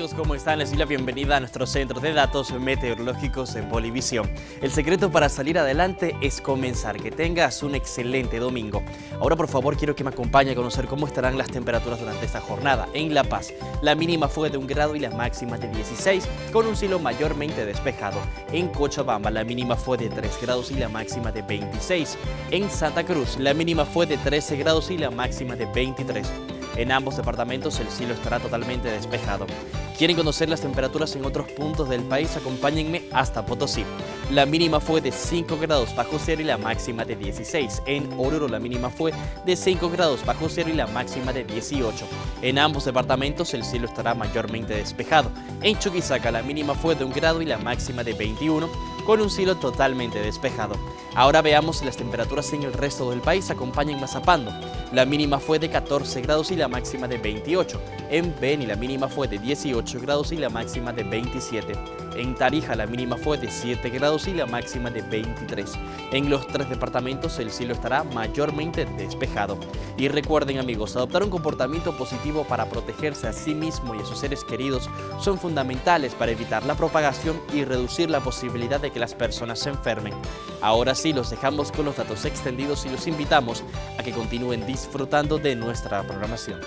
están? Les doy la bienvenida a nuestro centro de datos meteorológicos en Bolivisión. El secreto para salir adelante es comenzar. Que tengas un excelente domingo. Ahora, por favor, quiero que me acompañe a conocer cómo estarán las temperaturas durante esta jornada. En La Paz, la mínima fue de un grado y la máxima de 16, con un cielo mayormente despejado. En Cochabamba, la mínima fue de 3 grados y la máxima de 26. En Santa Cruz, la mínima fue de 13 grados y la máxima de 23. En ambos departamentos el cielo estará totalmente despejado. ¿Quieren conocer las temperaturas en otros puntos del país? Acompáñenme hasta Potosí. La mínima fue de 5 grados bajo cero y la máxima de 16. En Oruro la mínima fue de 5 grados bajo cero y la máxima de 18. En ambos departamentos el cielo estará mayormente despejado. En Chuquisaca la mínima fue de 1 grado y la máxima de 21 con un cielo totalmente despejado. Ahora veamos las temperaturas en el resto del país. Acompañen Mazapando. La mínima fue de 14 grados y la máxima de 28. En Beni la mínima fue de 18 grados y la máxima de 27. En Tarija la mínima fue de 7 grados y la máxima de 23. En los tres departamentos el cielo estará mayormente despejado. Y recuerden amigos, adoptar un comportamiento positivo para protegerse a sí mismo y a sus seres queridos son fundamentales para evitar la propagación y reducir la posibilidad de que las personas se enfermen. Ahora sí, los dejamos con los datos extendidos y los invitamos a que continúen disfrutando de nuestra programación.